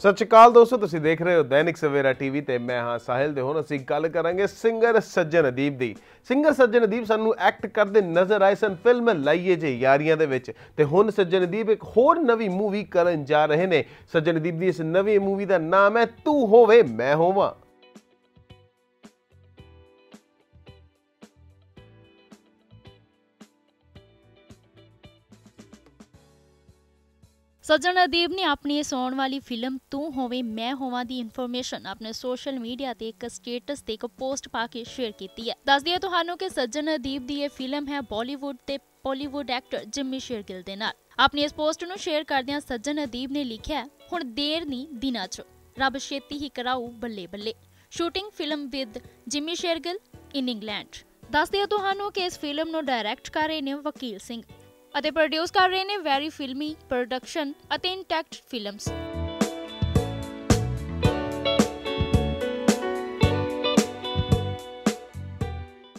ਸਤਿ ਸ਼੍ਰੀ ਅਕਾਲ ਦੋਸਤੋ, ਤੁਸੀਂ ਦੇਖ ਰਹੇ ਹੋ ਦੈਨਿਕ ਸਵੇਰਾ ਟੀਵੀ ਤੇ ਮੈਂ ਹਾਂ ਸਾਹਿਲ ਦੇ ਹੁਣ ਅਸੀਂ ਗੱਲ ਕਰਾਂਗੇ ਸਿੰਗਰ ਸੱਜਣ ਅਦੀਪ ਦੀ। ਸਿੰਗਰ ਸੱਜਣ ਅਦੀਪ ਸਾਨੂੰ ਐਕਟ ਕਰਦੇ ਨਜ਼ਰ ਆਏ ਸਨ ਫਿਲਮ ਲਾਈਏ ਜੇ ਯਾਰੀਆਂ ਦੇ ਵਿੱਚ। ਤੇ ਹੁਣ ਸੱਜਣ ਅਦੀਪ ਇੱਕ ਹੋਰ ਨਵੀਂ ਮੂਵੀ ਕਰਨ ਜਾ ਰਹੇ ਨੇ। ਸੱਜਣ ਅਦੀਪ ਦੀ ਇਸ ਨਵੀਂ ਮੂਵੀ ਦਾ ਨਾਮ ਹੈ ਤੂੰ ਹੋਵੇ, ਮੈਂ ਹੋਵਾਂ। ਸੱਜਣ ਅਦੀਬ ਨੇ ਆਪਣੀ ਇਸ ਆਉਣ ਵਾਲੀ ਫਿਲਮ ਤੂੰ ਹੋਵੇਂ ਮੈਂ ਹੋਵਾਂ ਦੀ ਇਨਫੋਰਮੇਸ਼ਨ ਆਪਣੇ ਸੋਸ਼ਲ ਮੀਡੀਆ ਤੇ ਇੱਕ ਸਟੇਟਸ ਤੇ ਇੱਕ ਪੋਸਟ ਪਾ ਕੇ ਸ਼ੇਅਰ ਕੀਤੀ ਹੈ। ਦੱਸ ਦਈਏ ਤੁਹਾਨੂੰ ਕਿ ਸੱਜਣ ਅਦੀਬ ਦੀ ਇਹ ਫਿਲਮ ਹੈ ਬਾਲੀਵੁੱਡ ਤੇ ਬਾਲੀਵੁੱਡ ਐਕਟਰ ਜਿਮੀ ਸ਼ੇਰਗਿਲ ਦੇ ਨਾਲ। ਆਪਣੀ ਇਸ ਪੋਸਟ ਨੂੰ ਸ਼ੇਅਰ ਕਰਦਿਆਂ ਸੱਜਣ ਅਦੀਬ ਨੇ ਲਿਖਿਆ, ਹੁਣ ਦੇਰ ਨਹੀਂ ਦਿਨਾਂ 'ਚ। ਰੱਬ ਛੇਤੀ ਹੀ ਕਰਾਉ ਬੱਲੇ ਬੱਲੇ shooting film with Jimmy Shergill in England ਦੱਸ ਦਈਏ ਤੁਹਾਨੂੰ ਕਿ ਇਸ ਫਿਲਮ ਨੂੰ ਡਾਇਰੈਕਟ ਕਰ ਰਹੇ ਨੇ ਵਕੀਲ ਸਿੰਘ। ਅਤੇ ਪ੍ਰੋਡਿਊਸ ਕਰ ਰਹੇ ਨੇ ਵੈਰੀ ਫਿਲਮੀ ਪ੍ਰੋਡਕਸ਼ਨ ਅਤੇ ਇੰਟੈਕਟ ਫਿਲਮਸ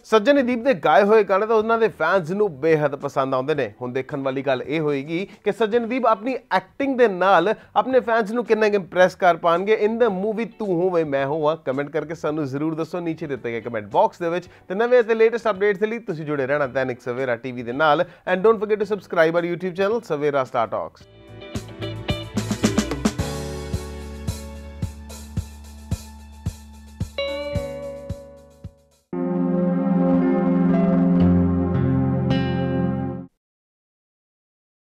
ਸੱਜਣ ਅਦੀਪ ਦੇ ਗਾਏ ਹੋਏ ਗਾਣੇ ਤਾਂ ਉਹਨਾਂ ਦੇ ਫੈਨਸ ਨੂੰ ਬੇਹੱਦ ਪਸੰਦ ਆਉਂਦੇ ਨੇ। ਹੁਣ ਦੇਖਣ ਵਾਲੀ ਗੱਲ ਇਹ ਹੋਏਗੀ ਕਿ ਸੱਜਣ ਅਦੀਪ ਆਪਣੀ ਐਕਟਿੰਗ ਦੇ ਨਾਲ ਆਪਣੇ ਫੈਨਸ ਨੂੰ ਕਿੰਨਾ ਇੰਪ੍ਰੈਸ ਕਰ ਪਾਣਗੇ। ਇਨ ਦ ਮੂਵੀ ਤੂੰ ਹੋਵੇਂ, ਮੈਂ ਹੋਵਾਂ ਕਮੈਂਟ ਕਰਕੇ ਸਾਨੂੰ ਜ਼ਰੂਰ ਦੱਸੋ। ਨੀਚੇ ਦਿੱਤੇ ਗਏ ਕਮੈਂਟ ਬਾਕਸ ਦੇ ਵਿੱਚ। ਤੇ ਨਵੇਂ ਅਤੇ ਲੇਟੈਸਟ ਅਪਡੇਟਸ ਲਈ ਤੁਸੀਂ ਜੁੜੇ ਰਹਿਣਾ ਦੈਨਿਕ ਸਵੇਰਾ ਟੀਵੀ ਦੇ ਨਾਲ। And don't forget to subscribe our YouTube channel Savera Star Talks